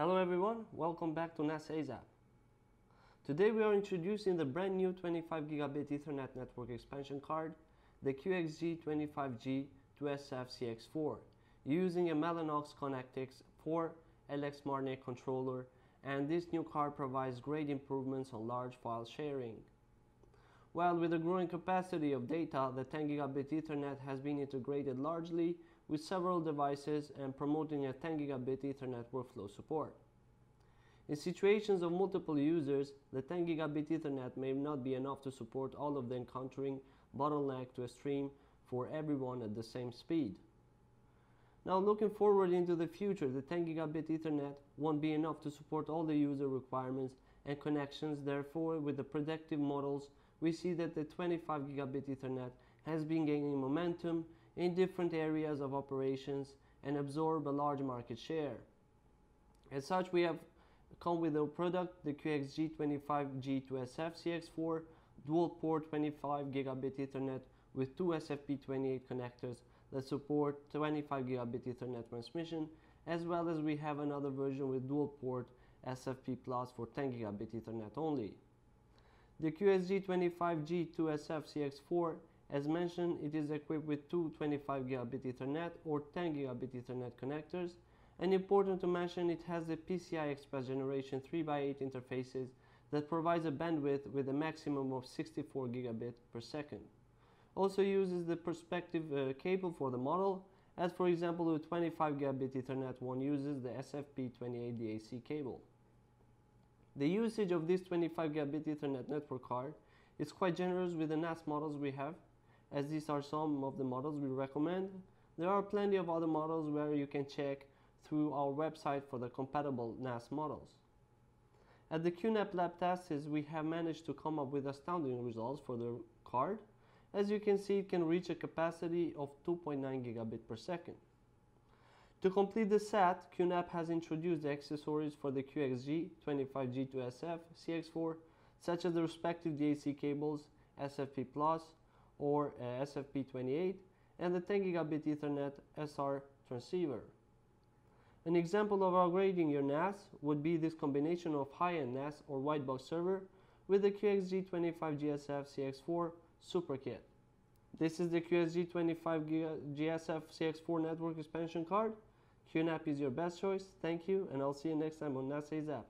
Hello everyone, welcome back to NAS ASAP. Today we are introducing the brand new 25 gigabit Ethernet network expansion card, the QXG25G 2SF-CX4, using a Mellanox ConnectX 4 LX SmartNIC controller and this new card provides great improvements on large file sharing. While with the growing capacity of data, the 10 gigabit Ethernet has been integrated largely with several devices and promoting a 10 gigabit Ethernet workflow support. In situations of multiple users, the 10 gigabit Ethernet may not be enough to support all of the encountering bottleneck to a stream for everyone at the same speed. Now looking forward into the future, the 10 gigabit Ethernet won't be enough to support all the user requirements and connections. Therefore, with the predictive models, we see that the 25 gigabit Ethernet has been gaining momentum in different areas of operations and absorb a large market share. As such, we have come with a product, the QXG25G2SF-CX4 dual port 25 gigabit Ethernet with two SFP28 connectors that support 25 gigabit Ethernet transmission, as well as we have another version with dual port SFP Plus for 10 gigabit Ethernet only. The QXG25G2SF-CX4 as mentioned, it is equipped with two 25 gigabit Ethernet or 10 gigabit Ethernet connectors and important to mention it has the PCI Express generation 3x8 interfaces that provides a bandwidth with a maximum of 64 gigabit per second. Also uses the perspective uh, cable for the model as for example the 25 gigabit Ethernet one uses the SFP28 DAC cable. The usage of this 25 gigabit Ethernet network card is quite generous with the NAS models we have as these are some of the models we recommend. There are plenty of other models where you can check through our website for the compatible NAS models. At the QNAP lab tests, we have managed to come up with astounding results for the card. As you can see, it can reach a capacity of 2.9 gigabit per second. To complete the set, QNAP has introduced the accessories for the QXG 25G2SF CX4, such as the respective DAC cables, SFP Plus, or SFP28 and the 10 gigabit Ethernet SR transceiver. An example of upgrading your NAS would be this combination of high-end NAS or white box server with the QXG25GSF CX4 Super Kit. This is the QXG25 GSF CX4 network expansion card. QNAP is your best choice. Thank you, and I'll see you next time on NAS ASAP.